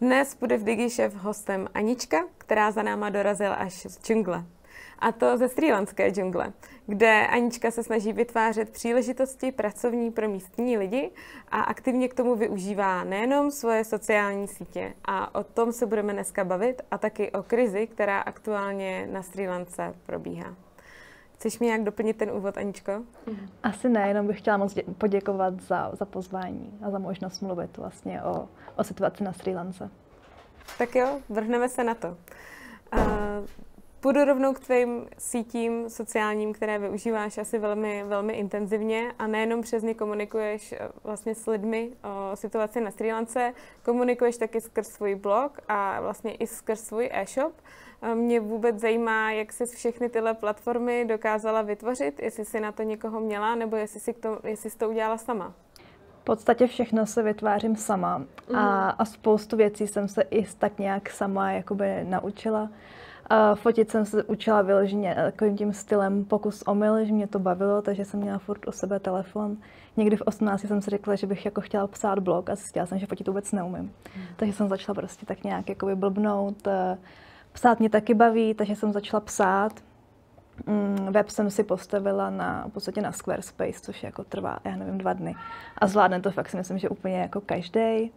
Dnes bude v DigiShef hostem Anička, která za náma dorazila až z džungle. A to ze srílanské džungle, kde Anička se snaží vytvářet příležitosti pracovní pro místní lidi a aktivně k tomu využívá nejenom svoje sociální sítě. A o tom se budeme dneska bavit a taky o krizi, která aktuálně na Sri Lance probíhá. Chceš mi nějak doplnit ten úvod, Aničko? Asi ne, jenom bych chtěla moc poděkovat za, za pozvání a za možnost mluvit vlastně o, o situaci na Sri Lance. Tak jo, vrhneme se na to. Uh, půjdu rovnou k tvým sítím sociálním, které využíváš asi velmi, velmi intenzivně a nejenom přes ně komunikuješ eh, vlastně s lidmi o situaci na Sri Lance, komunikuješ taky skrz svůj blog a vlastně i skrz svůj e-shop. Mě vůbec zajímá, jak jsi všechny tyhle platformy dokázala vytvořit, jestli jsi na to někoho měla, nebo jestli jsi, to, jestli jsi to udělala sama. V podstatě všechno se vytvářím sama mm. a, a spoustu věcí jsem se i tak nějak sama jakoby naučila. A fotit jsem se učila vyloženě takovým tím stylem pokus omyl, že mě to bavilo, takže jsem měla furt o sebe telefon. Někdy v 18 jsem si řekla, že bych jako chtěla psát blog a zjistila jsem, že fotit vůbec neumím. Mm. Takže jsem začala prostě tak nějak jakoby blbnout, Psát mě taky baví, takže jsem začala psát. Mm, web jsem si postavila na, v podstatě na Squarespace, což jako trvá, já nevím, dva dny. A zvládne to fakt si myslím, že úplně jako každý.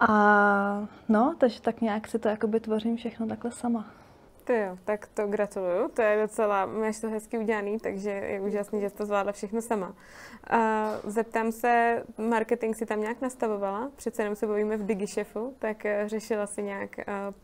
A no, takže tak nějak si to jakoby tvořím všechno takhle sama. To jo, tak to gratuluju, to je docela, máš to hezky udělaný, takže je úžasný, že jsi to zvládla všechno sama. Uh, zeptám se, marketing si tam nějak nastavovala? Přece jenom se bavíme v DigiShefu, tak uh, řešila si nějak uh,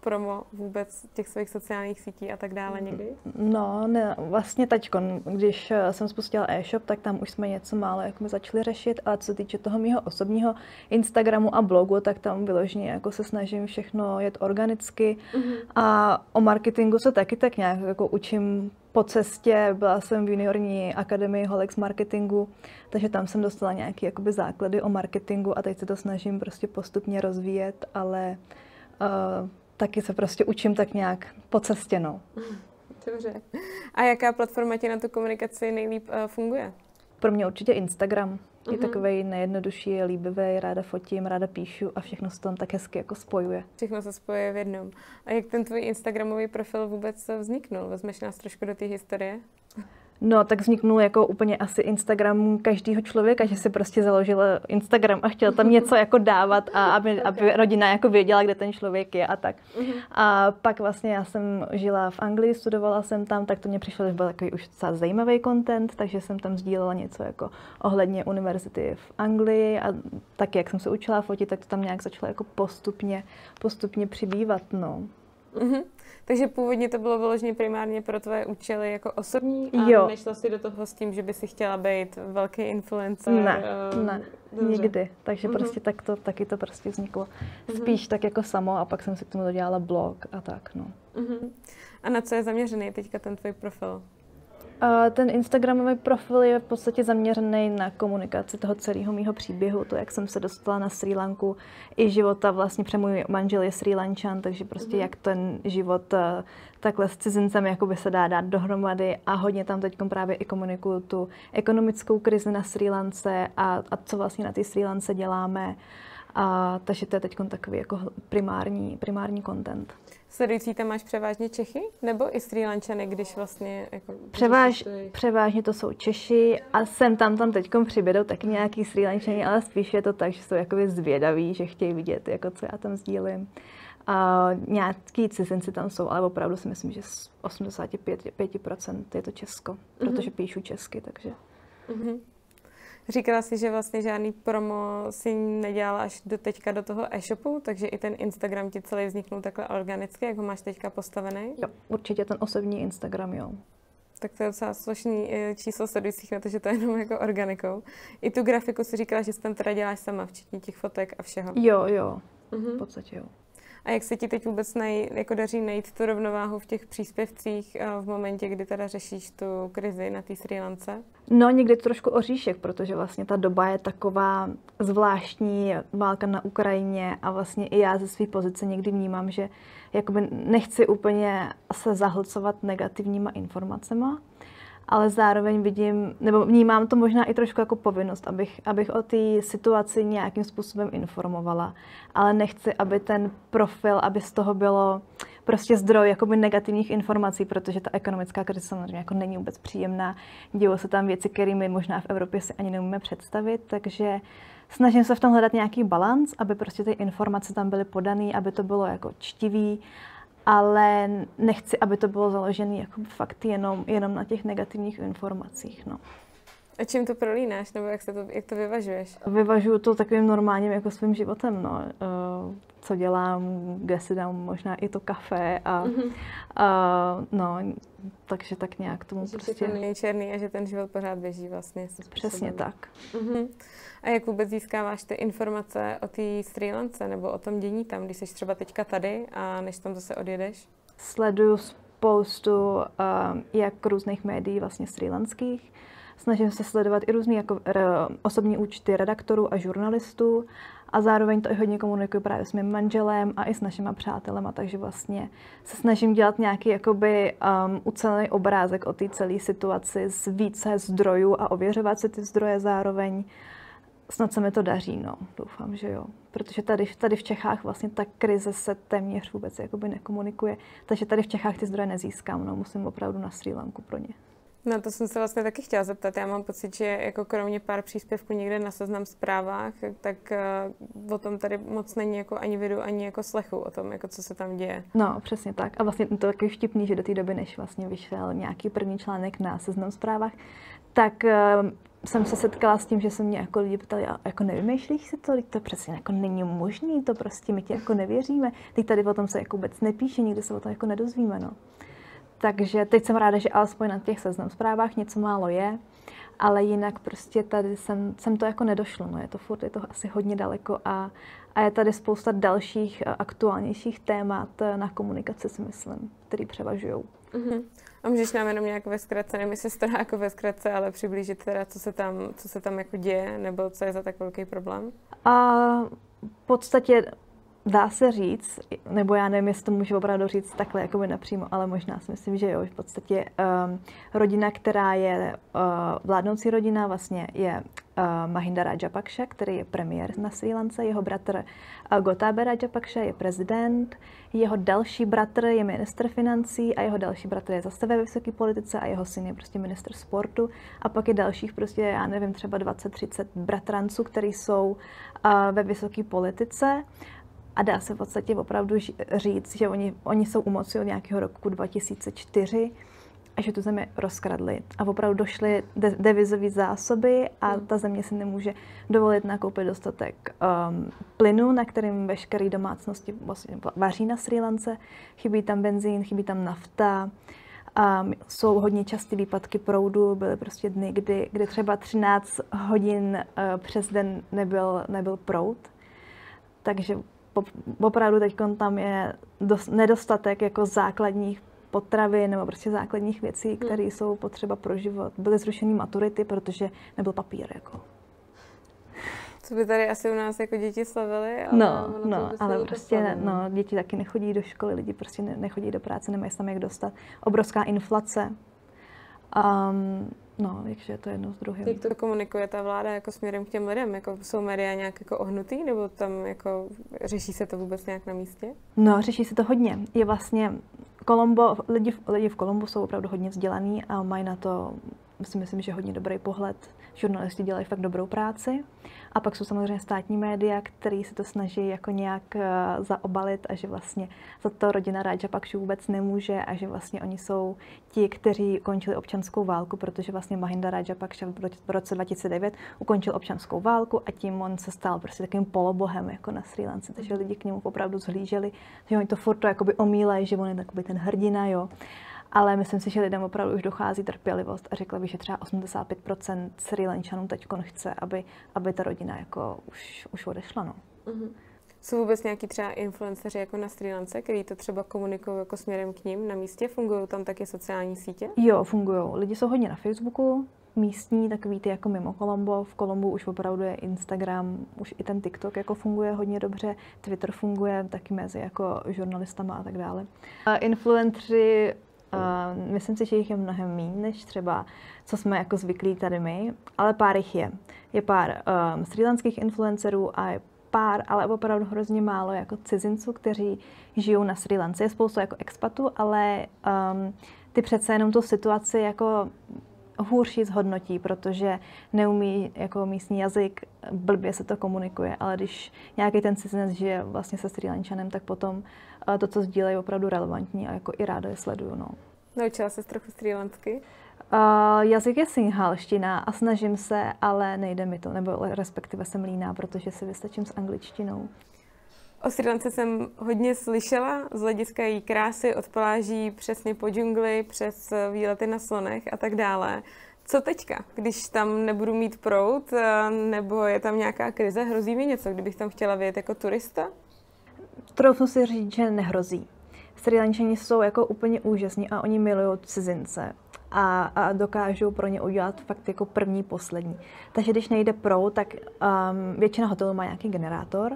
promo vůbec těch svých sociálních sítí a tak dále někdy? No, ne, vlastně teď, když eh, jsem spustila e-shop, tak tam už jsme něco málo jako začali řešit a co se týče toho mého osobního Instagramu a blogu, tak tam vyloženě jako se snažím všechno jet organicky mm-hmm. a o marketingu se taky tak nějak jako učím po cestě. Byla jsem v juniorní akademii Holex marketingu, takže tam jsem dostala nějaké jakoby základy o marketingu a teď se to snažím prostě postupně rozvíjet, ale uh, taky se prostě učím tak nějak po cestě, no. Dobře. A jaká platforma ti na tu komunikaci nejlíp uh, funguje? Pro mě určitě Instagram. Je uh-huh. takový nejjednodušší, je líbivý, ráda fotím, ráda píšu a všechno se tam tak hezky jako spojuje. Všechno se spojuje v jednom. A jak ten tvůj Instagramový profil vůbec vzniknul? Vezmeš nás trošku do té historie? No, tak vzniknul jako úplně asi Instagram každého člověka, že si prostě založil Instagram a chtěl tam něco jako dávat a aby, aby rodina jako věděla, kde ten člověk je a tak. A pak vlastně já jsem žila v Anglii, studovala jsem tam, tak to mě přišlo, že byl takový už docela zajímavý content, takže jsem tam sdílela něco jako ohledně univerzity v Anglii a tak, jak jsem se učila fotit, tak to tam nějak začalo jako postupně, postupně přibývat, no. Uh-huh. Takže původně to bylo vyloženě primárně pro tvoje účely jako osobní a jo. nešla si do toho s tím, že by si chtěla být velký influencer? Ne, uh, ne, dobře. nikdy. Takže uh-huh. prostě tak to, taky to prostě vzniklo. Uh-huh. Spíš tak jako samo a pak jsem si k tomu dodělala blog a tak, no. Uh-huh. A na co je zaměřený teďka ten tvůj profil? Ten Instagramový profil je v podstatě zaměřený na komunikaci toho celého mého příběhu, to, jak jsem se dostala na Sri Lanku, i života vlastně, protože můj manžel je Sri Lančan, takže prostě mm. jak ten život eh, takhle s cizincem jakoby se dá dát dohromady a hodně tam teď právě i komunikuju tu ekonomickou krizi na Sri Lance a, a co vlastně na té Sri Lance děláme. A, takže to je teď takový jako primární, primární content. Sledující tam máš převážně Čechy nebo i Sri Lančany, když vlastně... Jako, Převáž, převážně to jsou Češi a jsem tam tam teď přibědou taky nějaký Sri Lančany, ale spíš je to tak, že jsou jakoby zvědaví, že chtějí vidět, jako co já tam sdílím. A nějaký cizinci tam jsou, ale opravdu si myslím, že z 85% je to Česko, mm-hmm. protože píšu česky, takže... Mm-hmm. Říkala si, že vlastně žádný promo si nedělala až do teďka do toho e-shopu, takže i ten Instagram ti celý vzniknul takhle organicky, jak ho máš teďka postavený? Jo, určitě ten osobní Instagram, jo. Tak to je docela slušný eh, číslo sledujících na to, že to je jenom jako organikou. I tu grafiku si říkala, že tam teda děláš sama, včetně těch fotek a všeho. Jo, jo, uh-huh. v podstatě jo. A jak se ti teď vůbec nej, jako daří najít tu rovnováhu v těch příspěvcích eh, v momentě, kdy teda řešíš tu krizi na té Sri Lance? No, někdy trošku oříšek, protože vlastně ta doba je taková zvláštní, válka na Ukrajině a vlastně i já ze své pozice někdy vnímám, že jakoby nechci úplně se zahlcovat negativníma informacemi, ale zároveň vidím, nebo vnímám to možná i trošku jako povinnost, abych, abych o té situaci nějakým způsobem informovala, ale nechci, aby ten profil, aby z toho bylo prostě zdroj jakoby negativních informací, protože ta ekonomická krize samozřejmě jako není vůbec příjemná. Dějou se tam věci, kterými možná v Evropě si ani neumíme představit, takže snažím se v tom hledat nějaký balans, aby prostě ty informace tam byly podané, aby to bylo jako čtivý, ale nechci, aby to bylo založené jako fakt jenom, jenom na těch negativních informacích. No. A čím to prolínáš, nebo jak, se to, jak to vyvažuješ? Vyvažuju to takovým normálním jako svým životem, no. Uh, co dělám, kde si dám možná i to kafe a, mm-hmm. a no, takže tak nějak tomu že prostě... Že to černý a že ten život pořád běží vlastně. Přesně tak. Mm-hmm. A jak vůbec získáváš ty informace o té Sri Lance nebo o tom dění tam, když jsi třeba teďka tady a než tam zase odjedeš? Sleduju spoustu uh, jak různých médií vlastně srílanských, Snažím se sledovat i různé jako, osobní účty redaktorů a žurnalistů a zároveň to i hodně komunikuju právě s mým manželem a i s našimi přátelema, takže vlastně se snažím dělat nějaký jakoby um, ucelený obrázek o té celé situaci z více zdrojů a ověřovat si ty zdroje zároveň. Snad se mi to daří, no. Doufám, že jo. Protože tady, tady v Čechách vlastně ta krize se téměř vůbec jakoby nekomunikuje. Takže tady v Čechách ty zdroje nezískám, no. Musím opravdu na Sri Lanku pro ně. No to jsem se vlastně taky chtěla zeptat. Já mám pocit, že jako kromě pár příspěvků někde na seznam zprávách, tak uh, o tom tady moc není jako ani vidu, ani jako slechu o tom, jako co se tam děje. No, přesně tak. A vlastně to takový vtipný, že do té doby, než vlastně vyšel nějaký první článek na seznam zprávách, tak uh, jsem se setkala s tím, že se mě jako lidi ptali, a jako nevymýšlíš si to, to přesně jako není možný, to prostě my ti jako nevěříme. Teď tady o tom se jako vůbec nepíše, nikdy se o tom jako nedozvíme, no. Takže teď jsem ráda, že alespoň na těch seznam zprávách něco málo je, ale jinak prostě tady jsem, jsem to jako nedošlo, no je to furt, je to asi hodně daleko a, a je tady spousta dalších eh, aktuálnějších témat eh, na komunikaci, si myslím, který převažují. Uh-huh. A můžeš nám jenom nějak ve zkratce, nevím, jestli to jako ve zkratce, ale přiblížit teda, co se tam, co se tam jako děje, nebo co je za tak velký problém? A v podstatě dá se říct, nebo já nevím, jestli to můžu opravdu říct takhle jako napřímo, ale možná si myslím, že jo, v podstatě um, rodina, která je uh, vládnoucí rodina, vlastně je uh, Mahinda Rajapakša, který je premiér na Sri Lance, jeho bratr uh, Gotabe Rajapakša je prezident, jeho další bratr je minister financí a jeho další bratr je zase ve vysoké politice a jeho syn je prostě minister sportu. A pak je dalších prostě, já nevím, třeba 20-30 bratranců, kteří jsou uh, ve vysoké politice a dá se v podstatě opravdu říct, že oni, oni jsou u moci od nějakého roku 2004 a že tu zemi rozkradli. A opravdu došly de- devizové zásoby a hmm. ta země si nemůže dovolit nakoupit dostatek um, plynu, na kterým veškeré domácnosti vlastně vaří na Sri Lance. Chybí tam benzín, chybí tam nafta. Um, jsou hodně časté výpadky proudu, byly prostě dny, kdy, kdy třeba 13 hodin uh, přes den nebyl, nebyl proud. Takže opravdu teď tam je dost, nedostatek jako základních potravy nebo prostě základních věcí, hmm. které hmm. jsou potřeba pro život. Byly zrušeny maturity, protože nebyl papír. Jako. Co by tady asi u nás jako děti slavili? Ale no, no ale prostě no, děti taky nechodí do školy, lidi prostě ne, nechodí do práce, nemají tam jak dostat. Obrovská inflace. Um, No, takže to jedno z druhým. Jak to komunikuje ta vláda jako směrem k těm lidem? Jako jsou média nějak jako ohnutý, nebo tam jako řeší se to vůbec nějak na místě? No, řeší se to hodně. Je vlastně Kolombo, lidi, lidi v Kolombu jsou opravdu hodně vzdělaní a mají na to, si myslím, že hodně dobrý pohled. Žurnalisti dělají fakt dobrou práci. A pak jsou samozřejmě státní média, které se to snaží jako nějak uh, zaobalit a že vlastně za to rodina Rajapakšu vůbec nemůže a že vlastně oni jsou ti, kteří ukončili občanskou válku, protože vlastně Mahinda Rajapakša v roce 2009 ukončil občanskou válku a tím on se stal prostě takovým polobohem jako na Sri Lance, takže lidi k němu opravdu zhlíželi, že oni to furt to jakoby omílají, že on je takový ten hrdina, jo ale myslím si, že lidem opravdu už dochází trpělivost a řekla bych, že třeba 85% Sri Lančanů teď chce, aby, aby ta rodina jako už, už odešla. No. Mm-hmm. Jsou vůbec nějaký třeba influenceři jako na Sri Lance, který to třeba komunikují jako směrem k ním na místě? Fungují tam taky sociální sítě? Jo, fungují. Lidi jsou hodně na Facebooku, místní, takový ty jako mimo Kolombo. V Kolombu už opravdu je Instagram, už i ten TikTok jako funguje hodně dobře, Twitter funguje taky mezi jako žurnalistama a tak dále. A myslím si, že jich je mnohem méně, než třeba, co jsme jako zvyklí tady my, ale pár jich je. Je pár um, srílanských influencerů a je pár, ale opravdu hrozně málo jako cizinců, kteří žijou na Sri Lance. Je spoustu jako expatů, ale um, ty přece jenom tu situaci jako hůř zhodnotí, protože neumí jako místní jazyk, blbě se to komunikuje, ale když nějaký ten cizinec žije vlastně se Sri Lančanem, tak potom uh, to, co sdílejí, je opravdu relevantní a jako i ráda je sleduju. No. Naučila se trochu Sri Lansky? Uh, jazyk je sinhalština a snažím se, ale nejde mi to, nebo respektive jsem líná, protože si vystačím s angličtinou. O Sri Lance jsem hodně slyšela z hlediska její krásy od pláží přesně po džungli, přes výlety na slonech a tak dále. Co teďka, když tam nebudu mít prout, nebo je tam nějaká krize, hrozí mi něco, kdybych tam chtěla vyjet jako turista? Troufnu si říct, že nehrozí. Sri Lančani jsou jako úplně úžasní a oni milují cizince a, a dokážou pro ně udělat fakt jako první, poslední. Takže když nejde pro, tak um, většina hotelů má nějaký generátor,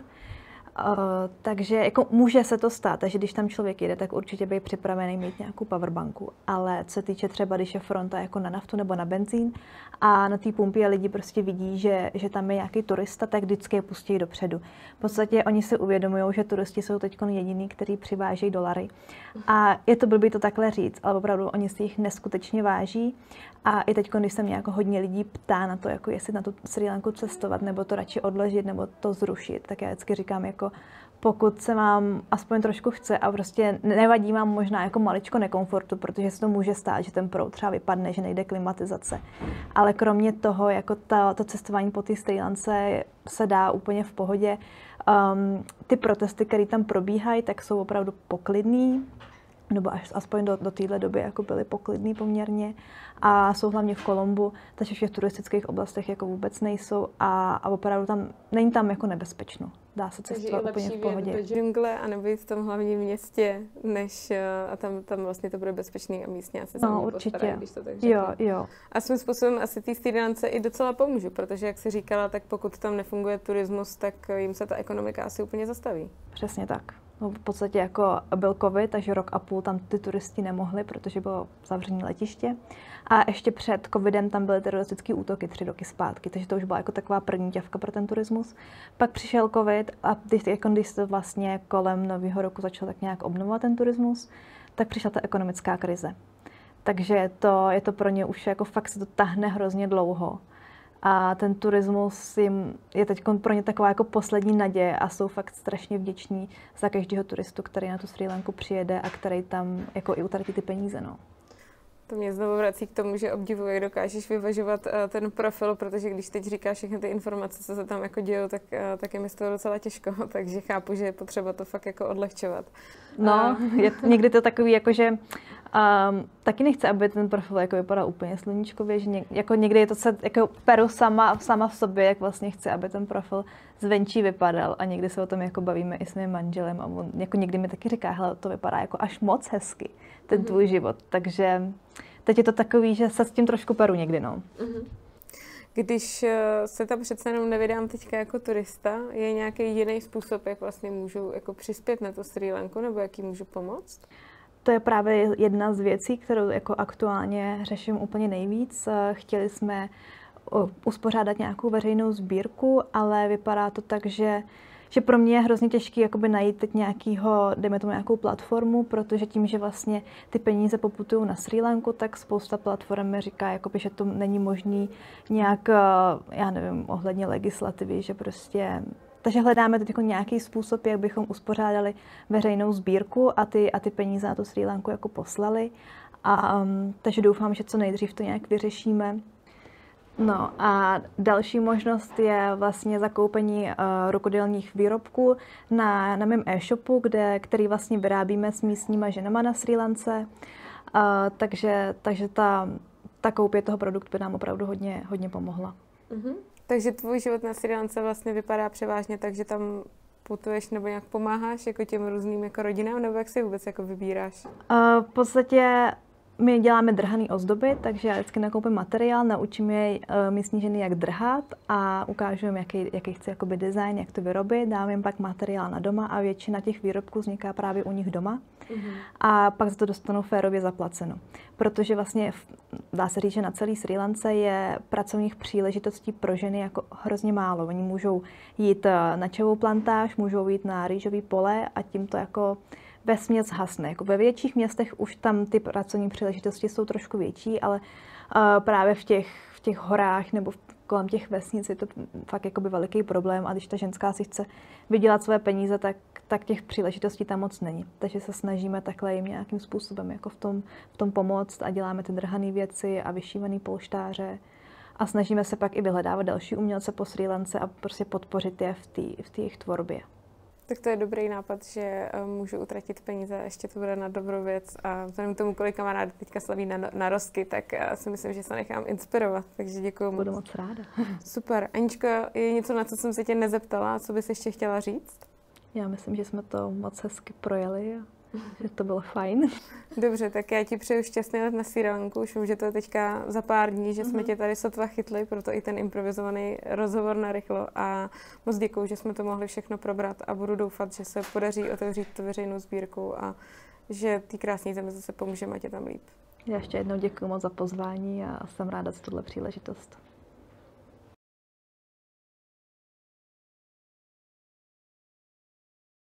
Takže jako může se to stát, takže když tam člověk jede, tak určitě by připravený mít nějakou powerbanku. Ale co týče třeba, když je fronta jako na naftu nebo na benzín a na té pumpě lidi prostě vidí, že, že tam je nějaký turista, tak vždycky je pustí dopředu. V podstatě oni si uvědomují, že turisti jsou teď jediní, kteří přivážejí dolary. A je to blbý to takhle říct, ale opravdu oni si jich neskutečně váží. A i teď, když se mě jako hodně lidí ptá na to, jako jestli na tu Sri Lanku cestovat, nebo to radši odložit, nebo to zrušit, tak já vždycky říkám, jako pokud se vám aspoň trošku chce a prostě nevadí vám možná jako maličko nekomfortu, protože se to může stát, že ten proud třeba vypadne, že nejde klimatizace. Ale kromě toho, jako ta, to cestování po té Sri se dá úplně v pohodě. Um, ty protesty, které tam probíhají, tak jsou opravdu poklidný nebo až, aspoň do, do téhle doby jako byly poklidný poměrně a jsou hlavně v Kolombu, takže v těch turistických oblastech jako vůbec nejsou a, a opravdu tam, není tam jako nebezpečno. Dá se cestovat úplně v pohodě. do džungle a nebo v tom hlavním městě, než eh, a tam, tam vlastně to bude bezpečný a místně asi no, určitě. Postarají, když to tak. Jo, jo. A svým způsobem asi té stýdance i docela pomůžu, protože jak jsi říkala, tak pokud tam nefunguje turismus, tak jim se ta ekonomika asi úplně zastaví. Přesně tak. No, v podstatě jako byl covid, takže rok a půl tam ty turisti nemohli, protože bylo zavřené letiště. A ještě před covidem tam byly teroristické útoky tři roky zpátky, takže to už byla jako taková první těvka pro ten turismus. Pak přišel covid a když, jako když se vlastně kolem nového roku začal tak nějak obnovovat ten turismus, tak přišla ta ekonomická krize. Takže to, je to pro ně už jako fakt se to tahne hrozně dlouho a ten turismus jim je teď pro ně taková jako poslední naděje a jsou fakt strašně vděční za každého turistu, který na tu Sri Lanku přijede a který tam jako i utratí ty peníze. No. To mě znovu vrací k tomu, že obdivuji, jak dokážeš vyvažovat uh, ten profil, protože když teď říkáš všechny ty informace, co se tam jako dějou, tak, uh, tak je mi z toho docela těžko, takže chápu, že je potřeba to fakt jako odlehčovat. No, je to, někdy to takový, jako že um, taky nechce, aby ten profil jako vypadal úplně sluníčkově, že něk, jako někdy je to se jako peru sama, sama v sobě, jak vlastně chce, aby ten profil zvenčí vypadal a někdy se o tom jako bavíme i s mým manželem a on jako někdy mi taky říká, hele, to vypadá jako až moc hezky, ten mm-hmm. tvůj život, takže teď je to takový, že se s tím trošku peru někdy, no. Mm-hmm. Když eh, se tam přece jenom nevydám teďka jako turista, je nějaký jiný způsob, jak vlastně můžu jako přispět na to Sri Lanku, nebo jaký můžu pomoct? To je právě jedna z věcí, kterou jako aktuálně řeším úplně nejvíc. Chtěli jsme uspořádat nějakou veřejnou sbírku, ale vypadá to tak, že že pro mě je hrozně těžké jakoby najít teď nějakýho, dejme tomu nějakou platformu, protože tím, že vlastně ty peníze poputují na Sri Lanku, tak spousta platform mi říká, jakoby, že to není možný nějak, já nevím, ohledně legislativy, že prostě takže hledáme teď jako nějaký způsob, jak bychom uspořádali veřejnou sbírku a ty, a ty peníze na tu Sri Lanku jako poslali. A, um, takže doufám, že co nejdřív to nějak vyřešíme. No a další možnost je vlastně zakoupení uh, rukodělních výrobků na, na mém e-shopu, kde, který vlastně vyrábíme s místníma ženama na Sri Lance. Uh, takže, takže ta, ta koupě toho produktu by nám opravdu hodně, hodně pomohla. Mm-hmm. Takže tvůj život na Sri Lance vlastně vypadá převážně tak, že tam putuješ nebo nějak pomáháš jako těm různým jako rodinám, nebo jak si vůbec jako vybíráš? Uh, v podstatě my děláme drhané ozdoby, takže já vždycky nakoupím materiál, naučím je uh, místní ženy, jak drhat a ukážu jim, jaký, jaký chci jakoby design, jak to vyrobit, dám jim pak materiál na doma a většina těch výrobků vzniká právě u nich doma. Mm-hmm. A pak za to dostanou férově zaplaceno. Protože vlastně dá se říct, že na celý Sri Lance je pracovních příležitostí pro ženy jako hrozně málo. Oni můžou jít eh, na čevou plantáž, můžou jít na rýžový pole a tím to jako ve směs hasne. Jako ve větších městech už tam ty pracovní příležitosti jsou trošku větší, ale uh, právě v těch, v těch horách nebo v, kolem těch vesnic je to fakt jakoby veliký problém a když ta ženská si chce vydělat své peníze, tak, tak těch příležitostí tam moc není. Takže se snažíme takhle jim nějakým způsobem jako v tom, v tom pomoct a děláme ty drhané věci a vyšívané polštáře a snažíme se pak i vyhledávat další umělce po Sri Lance a prostě podpořit je v té v jejich tvorbě. Tak to je dobrý nápad, že eh, můžu utratit peníze a ještě to bude na dobrou věc. A vzhledem k tomu, kolik kamarád teďka slaví na, na rozky, tak eh, si myslím, že se nechám inspirovat. Takže děkuji moc. Budu moc ráda. Super. Aničko, je něco, na co jsem se tě nezeptala, co bys ještě chtěla říct? Já myslím, že jsme to moc hezky projeli že to bylo fajn. Dobře, tak já ti přeju šťastný let na Sri Lanku. Už vím, že to je teďka za pár dní, že mm-hmm. jsme mhm. tě tady sotva chytli, proto i ten improvizovaný rozhovor na rychlo. A moc děkuji, že jsme to mohli všechno probrat a budu doufat, že se podaří otevřít tu veřejnou sbírku a že ty krásné zemi zase pomůžeme tě tam líp. Já ještě jednou děkuji moc za pozvání a jsem ráda za tuhle příležitost.